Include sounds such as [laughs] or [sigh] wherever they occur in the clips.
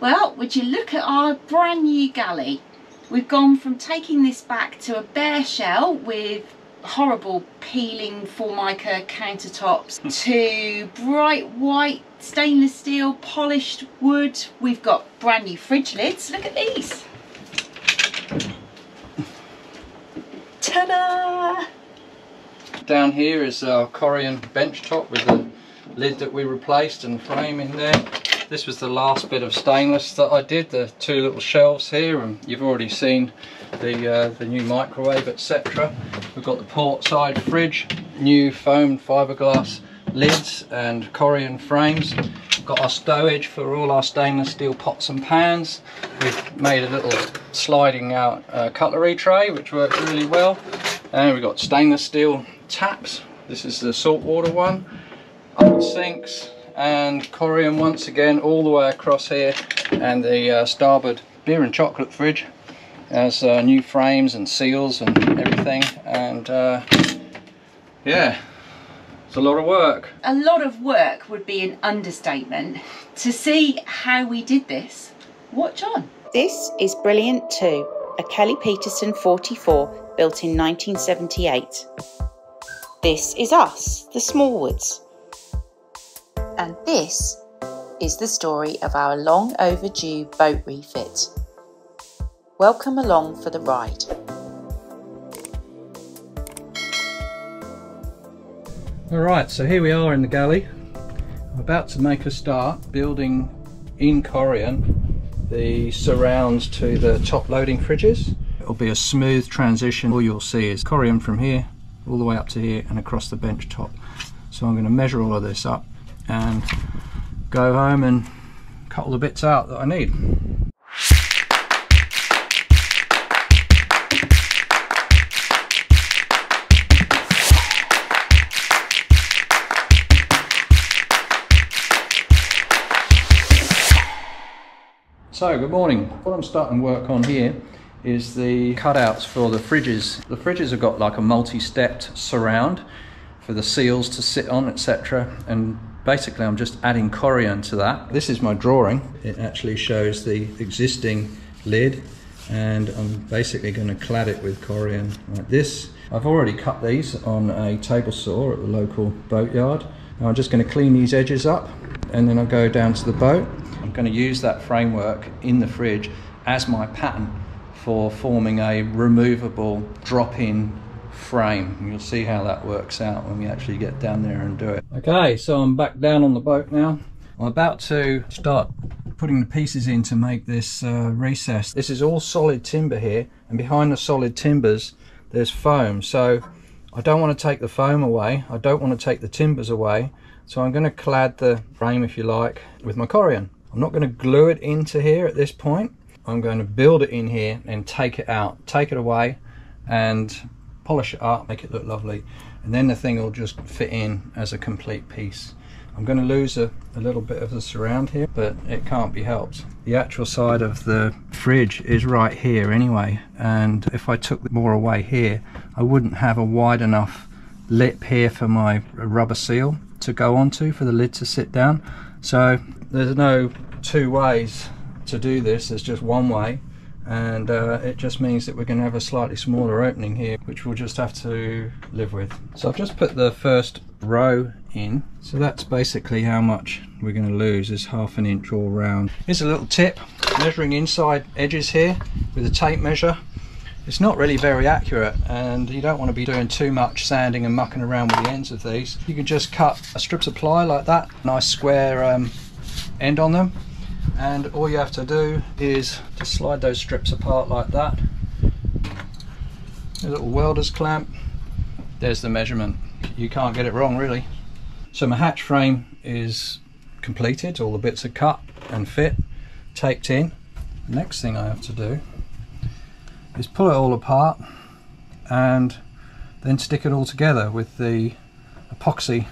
Well, would you look at our brand new galley? We've gone from taking this back to a bare shell with horrible peeling formica countertops [laughs] to bright white stainless steel polished wood. We've got brand new fridge lids. Look at these. Ta-da! Down here is our Corian bench top with the lid that we replaced and frame in there. This was the last bit of stainless that I did, the two little shelves here, and you've already seen the, uh, the new microwave, etc. We've got the port side fridge, new foam fiberglass lids and Corian frames. We've got our stowage for all our stainless steel pots and pans. We've made a little sliding out uh, cutlery tray, which works really well. And we've got stainless steel taps. This is the saltwater one. Old sinks and Corian once again all the way across here and the uh, starboard beer and chocolate fridge has uh, new frames and seals and everything and uh, yeah it's a lot of work A lot of work would be an understatement. To see how we did this, watch on. This is Brilliant 2, a Kelly Peterson 44 built in 1978. This is us, the Smallwoods. And this is the story of our long overdue boat refit. Welcome along for the ride. Alright, so here we are in the galley. I'm about to make a start building in Corian the surrounds to the top loading fridges. It'll be a smooth transition. All you'll see is Corian from here all the way up to here and across the bench top. So I'm going to measure all of this up and go home and cut all the bits out that I need. So, good morning. What I'm starting work on here is the cutouts for the fridges. The fridges have got like a multi-stepped surround for the seals to sit on, etc. And basically I'm just adding Corian to that. This is my drawing. It actually shows the existing lid and I'm basically going to clad it with Corian like this. I've already cut these on a table saw at the local boatyard. I'm just going to clean these edges up and then I'll go down to the boat. I'm going to use that framework in the fridge as my pattern for forming a removable drop-in frame. You'll see how that works out when we actually get down there and do it. Okay, so I'm back down on the boat now. I'm about to start putting the pieces in to make this uh, recess. This is all solid timber here, and behind the solid timbers there's foam. So I don't want to take the foam away, I don't want to take the timbers away, so I'm going to clad the frame, if you like, with my Corian. I'm not going to glue it into here at this point. I'm going to build it in here and take it out, take it away and polish it up, make it look lovely. And then the thing will just fit in as a complete piece. I'm going to lose a, a little bit of the surround here, but it can't be helped. The actual side of the fridge is right here anyway. And if I took more away here, I wouldn't have a wide enough lip here for my rubber seal to go onto for the lid to sit down. So there's no two ways to do this, there's just one way and uh, it just means that we're going to have a slightly smaller opening here which we'll just have to live with. So I've just put the first row in so that's basically how much we're going to lose is half an inch all round. Here's a little tip measuring inside edges here with a tape measure it's not really very accurate and you don't want to be doing too much sanding and mucking around with the ends of these. You can just cut a strip of ply like that, nice square um, end on them and all you have to do is just slide those strips apart like that. A little welder's clamp, there's the measurement. You can't get it wrong really. So my hatch frame is completed, all the bits are cut and fit, taped in. Next thing I have to do is pull it all apart and then stick it all together with the epoxy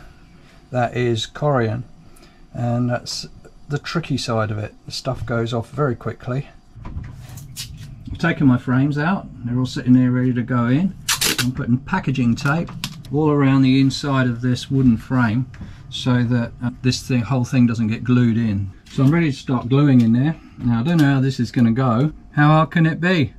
that is Corian and that's the tricky side of it the stuff goes off very quickly I've taken my frames out they're all sitting there ready to go in I'm putting packaging tape all around the inside of this wooden frame so that uh, this thing, whole thing doesn't get glued in So I'm ready to start gluing in there. Now I don't know how this is going to go. How hard can it be?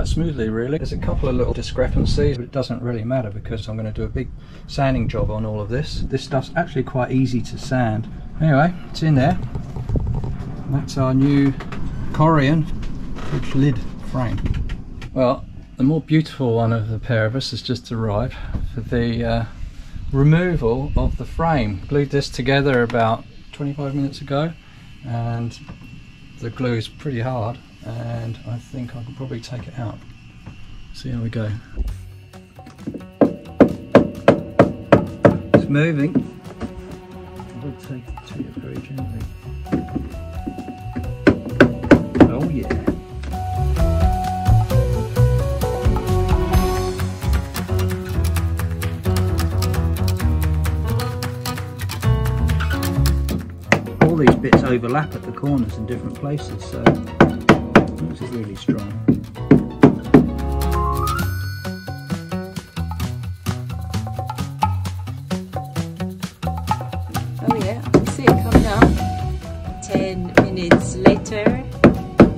Quite smoothly really. There's a couple of little discrepancies, but it doesn't really matter because I'm going to do a big sanding job on all of this. This stuff's actually quite easy to sand. Anyway, it's in there. That's our new Corian bridge lid frame. Well, the more beautiful one of the pair of us has just arrived for the uh, removal of the frame. Glued this together about 25 minutes ago and the glue is pretty hard and I think I can probably take it out. See how we go. It's moving. I will take it to it very gently. Oh yeah. All these bits overlap at the corners in different places, so is really strong. Oh yeah, I can see it coming up. Ten minutes later.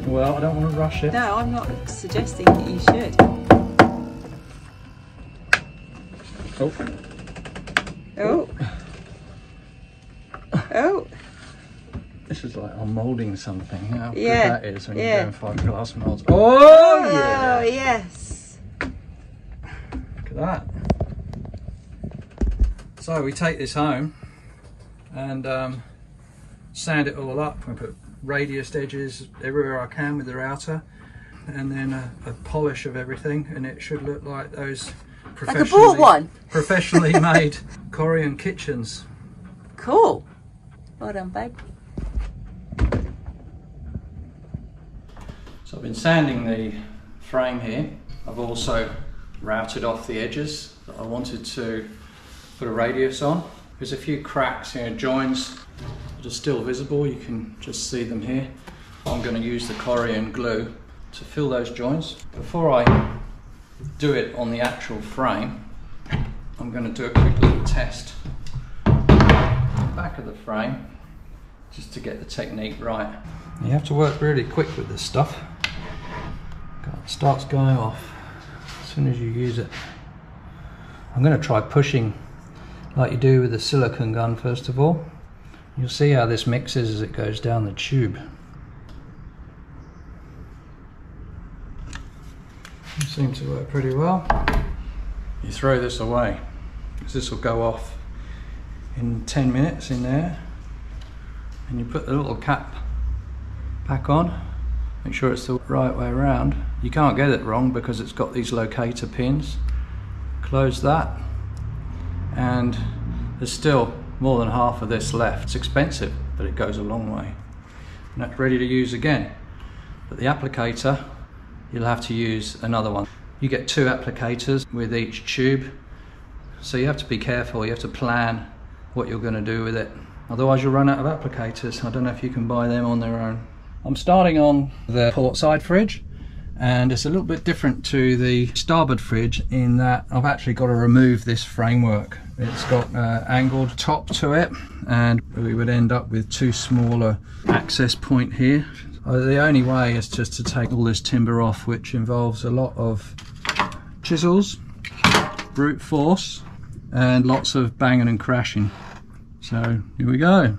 Well, I don't want to rush it. No, I'm not suggesting that you should. Oh. Oh. This is like I'm moulding something. How Yeah, good that is when yeah. you're doing fiberglass moulds. Oh, Oh yeah! yes. Look at that. So we take this home and um, sand it all up. We put radius edges everywhere I can with the router and then a, a polish of everything and it should look like those professionally, bought one. [laughs] professionally made Corian kitchens. Cool. Well done, babe. Sanding the frame here. I've also routed off the edges that I wanted to put a radius on. There's a few cracks, know, joins that are still visible. You can just see them here. I'm going to use the Corian glue to fill those joints. Before I do it on the actual frame, I'm going to do a quick little test back of the frame just to get the technique right. You have to work really quick with this stuff. It starts going off as soon as you use it. I'm going to try pushing like you do with the silicone gun first of all. You'll see how this mixes as it goes down the tube. It seems to work pretty well. You throw this away because this will go off in 10 minutes in there and you put the little cap back on Make sure it's the right way around. You can't get it wrong because it's got these locator pins. Close that and there's still more than half of this left. It's expensive, but it goes a long way. And that's ready to use again. But the applicator, you'll have to use another one. You get two applicators with each tube. So you have to be careful, you have to plan what you're going to do with it. Otherwise you'll run out of applicators. I don't know if you can buy them on their own. I'm starting on the port side fridge and it's a little bit different to the starboard fridge in that I've actually got to remove this framework. It's got uh, angled top to it and we would end up with two smaller access point here. Uh, the only way is just to take all this timber off which involves a lot of chisels, brute force and lots of banging and crashing. So here we go.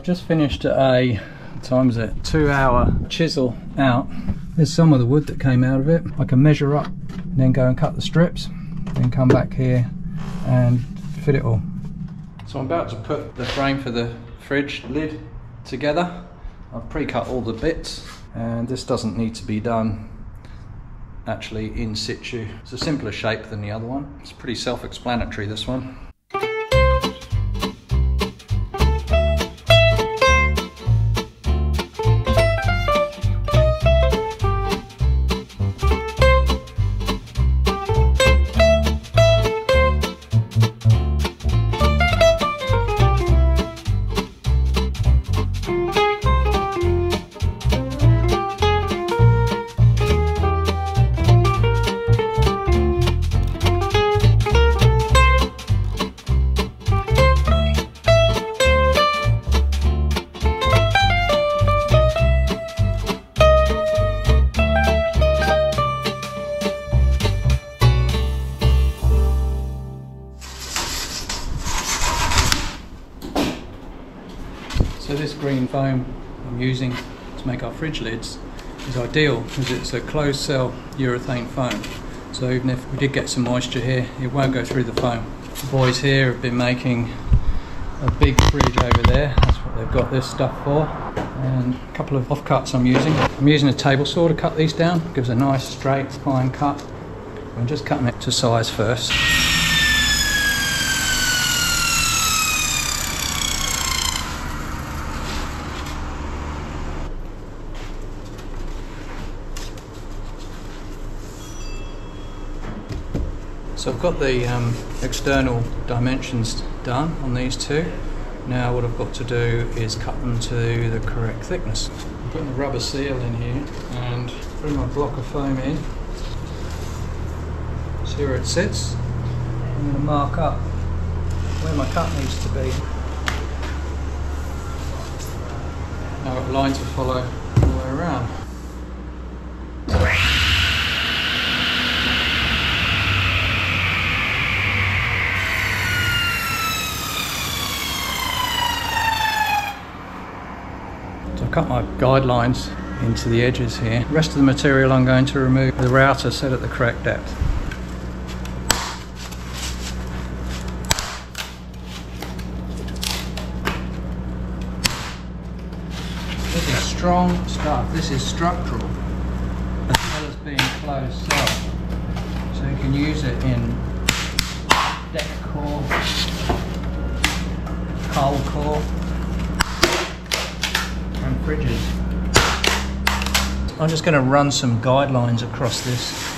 I've just finished a, times it, two hour chisel out. There's some of the wood that came out of it. I can measure up, and then go and cut the strips, then come back here and fit it all. So I'm about to put the frame for the fridge lid together. I've pre-cut all the bits and this doesn't need to be done actually in situ. It's a simpler shape than the other one. It's pretty self-explanatory this one. Foam I'm using to make our fridge lids is ideal because it's a closed cell urethane foam. So even if we did get some moisture here, it won't go through the foam. The boys here have been making a big fridge over there. That's what they've got this stuff for. And a couple of offcuts I'm using. I'm using a table saw to cut these down. Gives a nice straight fine cut. I'm just cutting it to size first. I've got the um, external dimensions done on these two. Now what I've got to do is cut them to the correct thickness. I'm putting the rubber seal in here and putting my block of foam in. See where it sits. I'm going to mark up where my cut needs to be. Now I've got line to follow all the way around. cut my guidelines into the edges here. The rest of the material I'm going to remove the router set at the correct depth. This is strong stuff. This is structural as well as being closed cell. So you can use it in deck core, coal core, and fridges. I'm just going to run some guidelines across this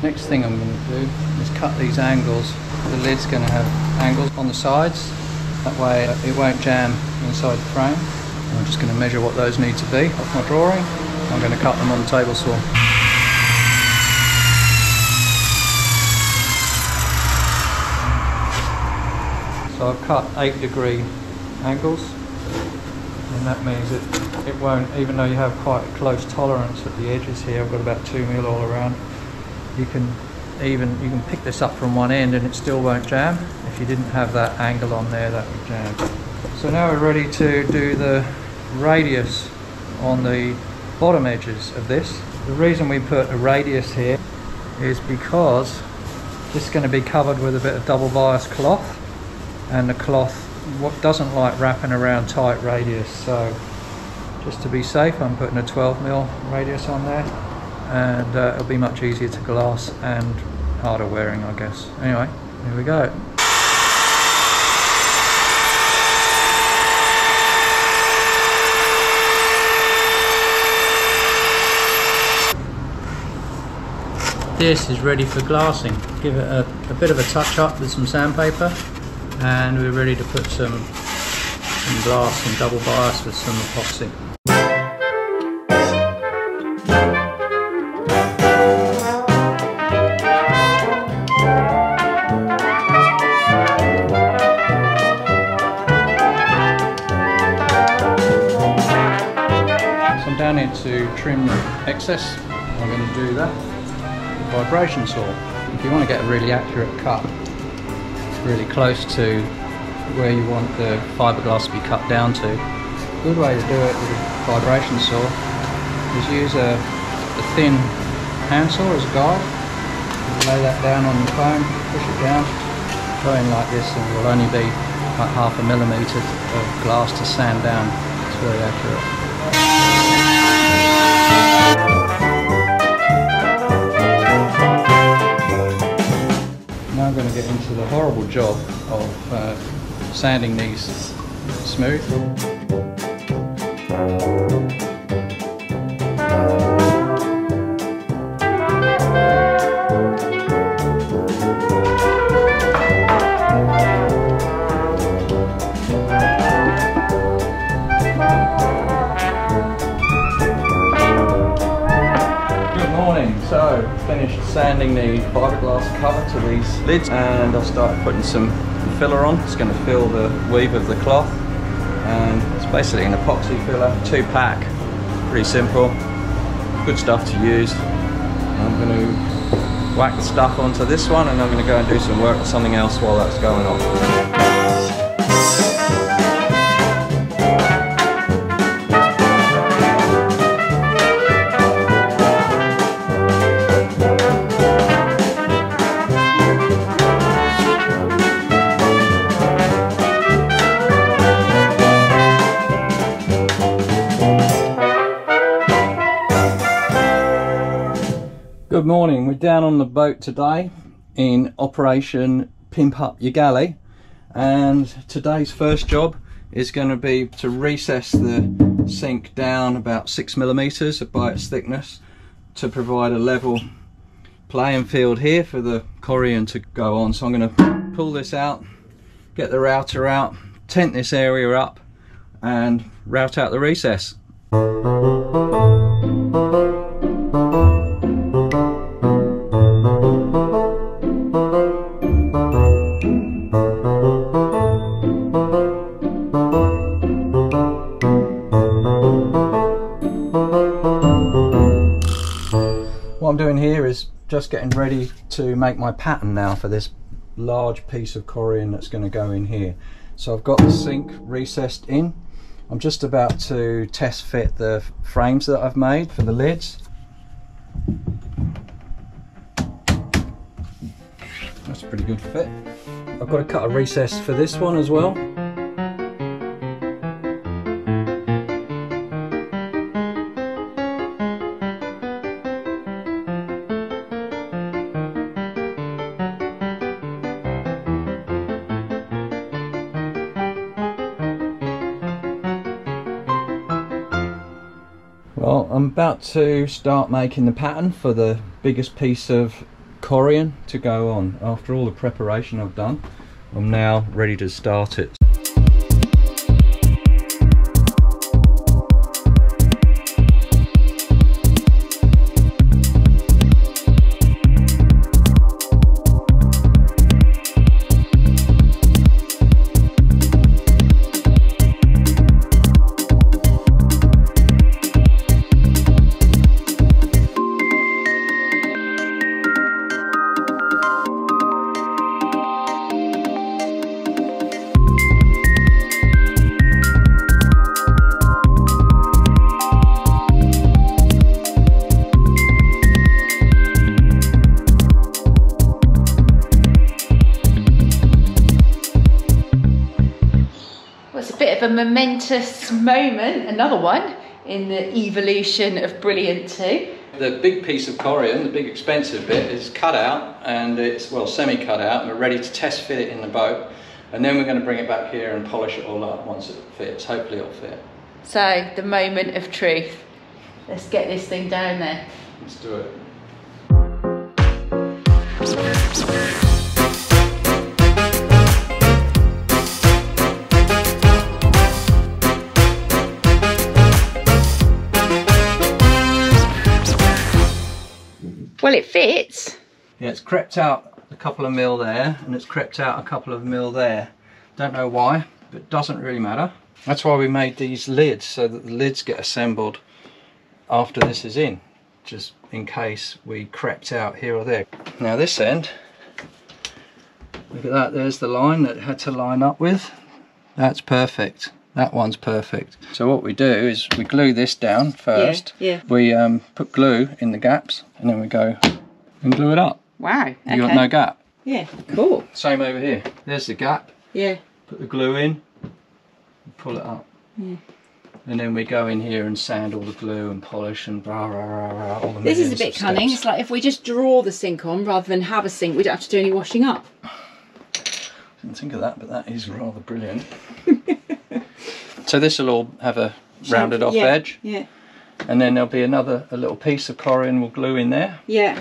Next thing I'm going to do is cut these angles. The lid's going to have angles on the sides. That way uh, it won't jam inside the frame. I'm just going to measure what those need to be off my drawing. I'm going to cut them on the table saw. So I've cut 8 degree angles and that means it, it won't, even though you have quite a close tolerance at the edges here, I've got about 2 mil all around, you can even, you can pick this up from one end and it still won't jam. If you didn't have that angle on there, that would jam. So now we're ready to do the radius on the bottom edges of this. The reason we put a radius here is because this is going to be covered with a bit of double bias cloth and the cloth what doesn't like wrapping around tight radius so just to be safe I'm putting a 12 mil radius on there and uh, it'll be much easier to glass and harder wearing I guess. Anyway here we go. This is ready for glassing. Give it a, a bit of a touch up with some sandpaper and we're ready to put some, some glass and double bias with some epoxy. Trim excess. I'm going to do that with vibration saw. If you want to get a really accurate cut, really close to where you want the fiberglass to be cut down to. A good way to do it with a vibration saw is use a, a thin handsaw as a guide. Lay that down on the foam, push it down, go in like this and it will only be like half a millimetre of glass to sand down. It's very accurate. Going to get into the horrible job of uh, sanding these smooth. And I'll start putting some filler on. It's going to fill the weave of the cloth and it's basically an epoxy filler, two pack, pretty simple, good stuff to use. I'm going to whack the stuff onto this one and I'm going to go and do some work with something else while that's going on. Morning. We're down on the boat today in Operation Pimp Up Your Galley, and today's first job is going to be to recess the sink down about six millimeters by its thickness to provide a level playing field here for the Corian to go on. So I'm going to pull this out, get the router out, tent this area up, and route out the recess. Just getting ready to make my pattern now for this large piece of corian that's going to go in here. So I've got the sink recessed in. I'm just about to test fit the frames that I've made for the lids. That's a pretty good fit. I've got to cut a recess for this one as well. About to start making the pattern for the biggest piece of corian to go on. After all the preparation I've done, I'm now ready to start it. Momentous moment, another one in the evolution of Brilliant 2. The big piece of corian, the big expensive bit, is cut out and it's, well, semi-cut out and we're ready to test fit it in the boat. And then we're going to bring it back here and polish it all up once it fits. Hopefully it'll fit. So, the moment of truth. Let's get this thing down there. Let's do it. Well, it fits. Yeah, it's crept out a couple of mil there and it's crept out a couple of mil there. Don't know why, but doesn't really matter. That's why we made these lids so that the lids get assembled after this is in, just in case we crept out here or there. Now this end, look at that, there's the line that had to line up with. That's perfect. That one's perfect. So what we do is we glue this down first. yeah. We um, put glue in the gaps and then we go and glue it up. Wow. Okay. You got no gap. Yeah, cool. Same over here. There's the gap. Yeah. Put the glue in, pull it up. And then we go in here and sand all the glue and polish and rah rah rah rah. All the This is a bit cunning. steps. It's like if we just draw the sink on rather than have a sink, we don't have to do any washing up. Didn't think of that, but that is rather brilliant. [laughs] so this will all have a rounded off yeah. edge, Yeah. and then there'll be another a little piece of corian we'll glue in there, Yeah.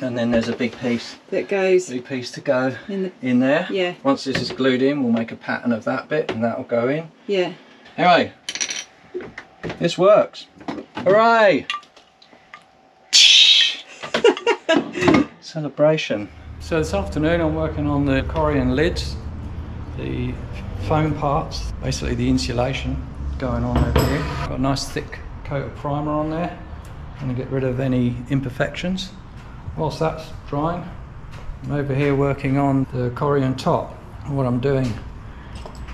and then there's a big piece, That goes big piece to go in the. in there. Yeah. Once this is glued in, we'll make a pattern of that bit, and that'll go in. Yeah. Anyway, this works. Hooray! [laughs] Celebration. So this afternoon I'm working on the corian lids, the foam parts, basically the insulation going on over here. Got a nice thick coat of primer on there. To get rid of any imperfections. Whilst that's drying, I'm over here working on the corian top. What I'm doing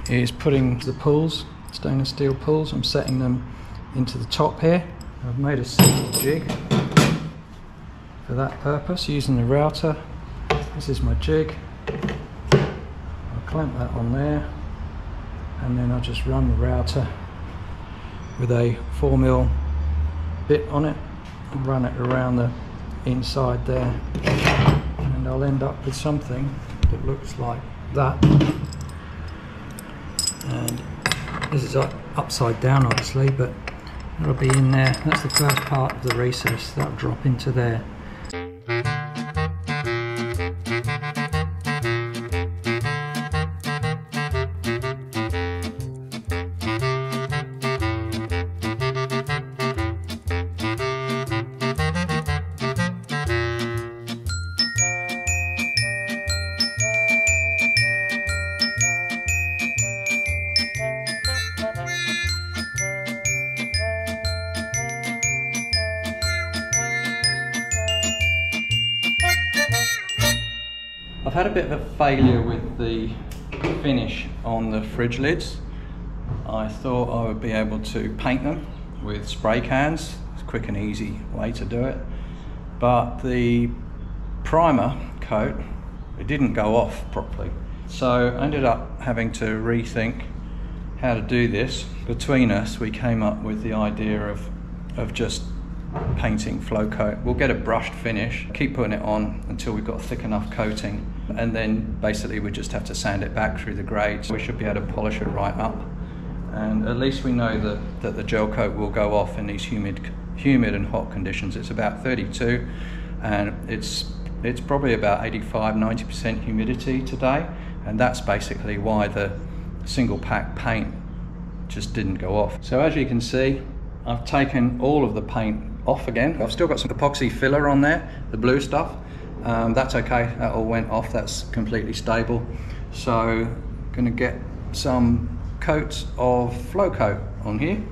is putting the pulls, stainless steel pulls, I'm setting them into the top here. I've made a simple jig for that purpose using the router. This is my jig. I'll clamp that on there and then I'll just run the router with a 4mm bit on it and run it around the inside there. And I'll end up with something that looks like that. And this is up, upside down obviously but it'll be in there. That's the first part of the recess. That'll drop into there I've had a bit of a failure with the finish on the fridge lids. I thought I would be able to paint them with spray cans. It's a quick and easy way to do it. But the primer coat, it didn't go off properly. So I ended up having to rethink how to do this. Between us, we came up with the idea of, of just painting flow coat. We'll get a brushed finish, keep putting it on until we've got a thick enough coating, and then basically we just have to sand it back through the grades. We should be able to polish it right up. And at least we know that, that the gel coat will go off in these humid, humid and hot conditions. It's about 32 and it's, it's probably about 85, 90% humidity today. And that's basically why the single pack paint just didn't go off. So as you can see, I've taken all of the paint off again. I've still got some epoxy filler on there, the blue stuff. Um, that's okay, that all went off, that's completely stable. So gonna get some coats of flow coat on here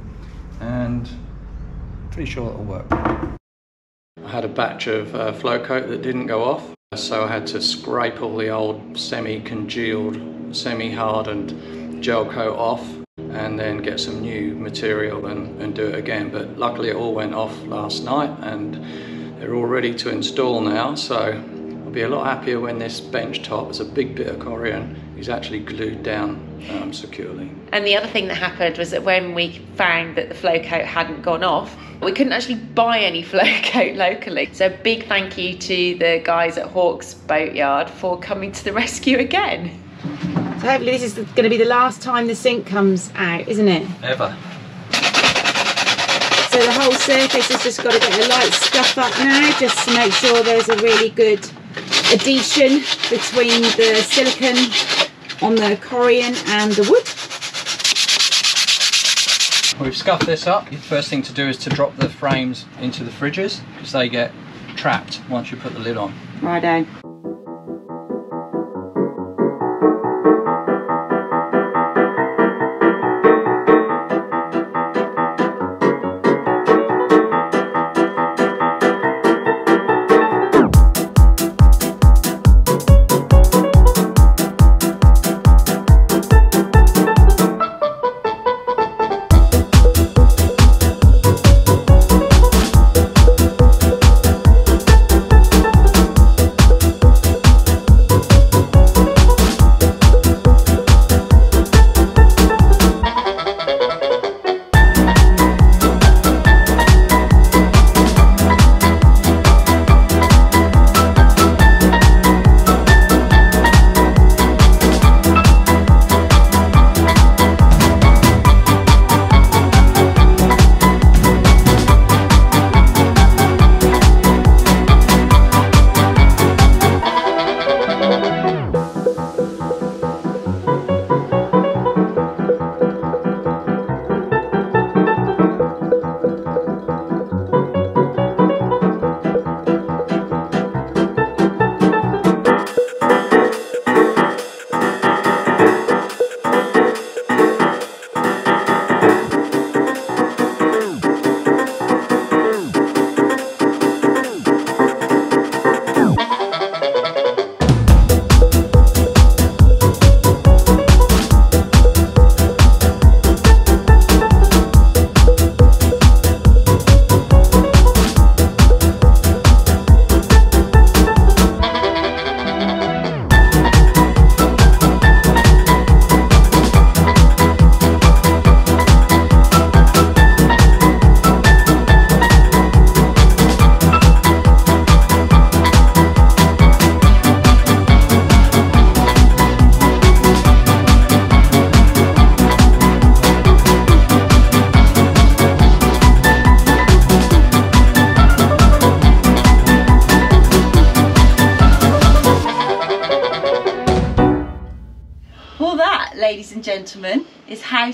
and pretty sure it'll work. I had a batch of uh, flow coat that didn't go off so I had to scrape all the old semi-congealed, semi-hardened gel coat off and then get some new material and, and do it again. But luckily it all went off last night and they're all ready to install now. So I'll be a lot happier when this bench top, is a big bit of Corian, is actually glued down um, securely. And the other thing that happened was that when we found that the flow coat hadn't gone off, we couldn't actually buy any [laughs] flow coat locally. So big thank you to the guys at Hawkes Boatyard for coming to the [laughs] rescue again. So hopefully this is going to be the last time the sink comes out, isn't it? Ever. So the whole surface has just got to get a light scuff up now, just to make sure there's a really good adhesion between the silicone on the Corian and the wood. We've scuffed this up. The first thing to do is to drop the frames into the fridges because they get trapped once you put the lid on. Righto.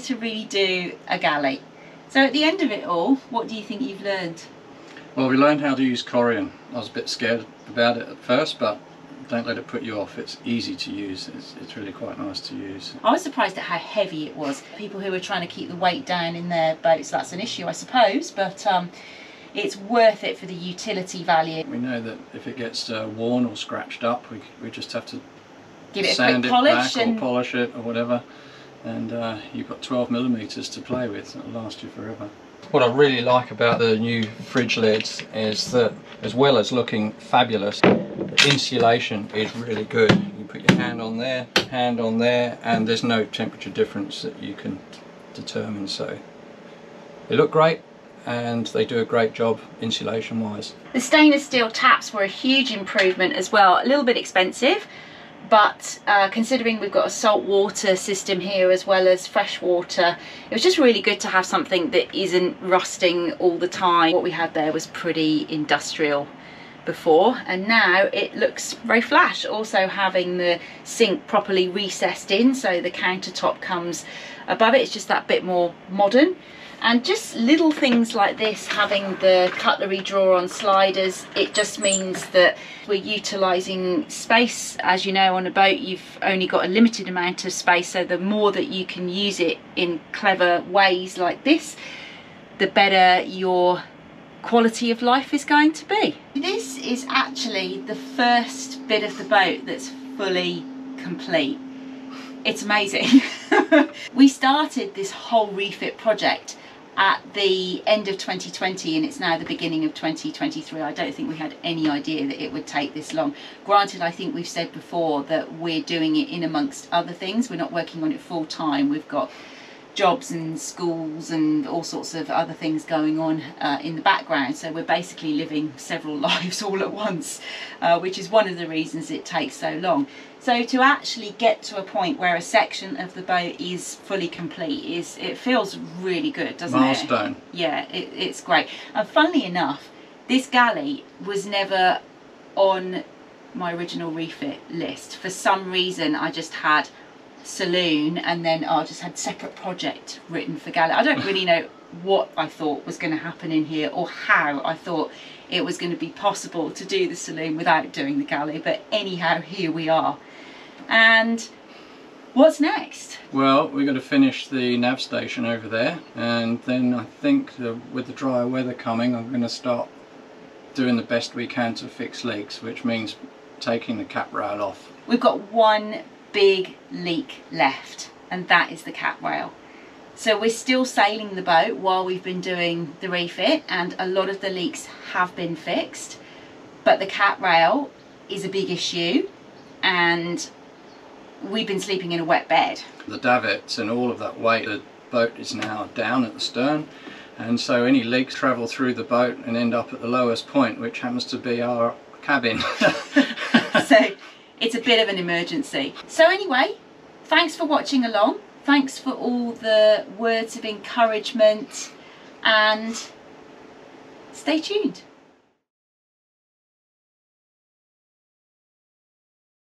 To redo a galley. So at the end of it all, what do you think you've learned? Well, we learned how to use Corian. I was a bit scared about it at first, but don't let it put you off. It's easy to use. It's, it's really quite nice to use. I was surprised at how heavy it was. People who are trying to keep the weight down in their boats, that's an issue, I suppose, but um, it's worth it for the utility value. We know that if it gets uh, worn or scratched up, we, we just have to Give it a sand quick it polish back and or polish it or whatever, and uh, you've got 12 millimeters to play with. That'll last you forever. What I really like about the new fridge lids is that, as well as looking fabulous, the insulation is really good. You put your hand on there, hand on there, and there's no temperature difference that you can determine. So they look great, and they do a great job insulation wise. The stainless steel taps were a huge improvement as well. A little bit expensive, but uh, considering we've got a salt water system here as well as fresh water, it was just really good to have something that isn't rusting all the time. What we had there was pretty industrial before and now it looks very flash. Also having the sink properly recessed in so the countertop comes above it. It's just that bit more modern and just little things like this having the cutlery drawer on sliders it just means that we're utilizing space as you know on a boat you've only got a limited amount of space so the more that you can use it in clever ways like this the better your quality of life is going to be. This is actually the first bit of the boat that's fully complete. It's amazing. [laughs] we started this whole refit project at the end of 2020 and it's now the beginning of 2023 I don't think we had any idea that it would take this long. Granted I think we've said before that we're doing it in amongst other things. We're not working on it full time we've got jobs and schools and all sorts of other things going on uh, in the background. So we're basically living several [laughs] lives all at once uh, which is one of the reasons it takes so long so to actually get to a point where a section of the boat is fully complete is it feels really good doesn't Milestone. it yeah it, it's great and funnily enough this galley was never on my original refit list for some reason I just had saloon and then I just had separate project written for galley. I don't really [laughs] know what I thought was going to happen in here or how I thought it was going to be possible to do the saloon without doing the galley but anyhow here we are. And what's next? Well, we're going to finish the nav station over there, and then I think the, with the drier weather coming, I'm going to start doing the best we can to fix leaks, which means taking the cap rail off. we've got one big leak left and that is the cap rail so we're still sailing the boat while we've been doing the refit and a lot of the leaks have been fixed but the cap rail is a big issue and we've been sleeping in a wet bed The davits and all of that weight, the boat is now down at the stern, and so any leaks travel through the boat and end up at the lowest point, which happens to be our cabin. [laughs] so it's a bit of an emergency. So anyway, thanks for watching along. Thanks for all the words of encouragement and stay tuned.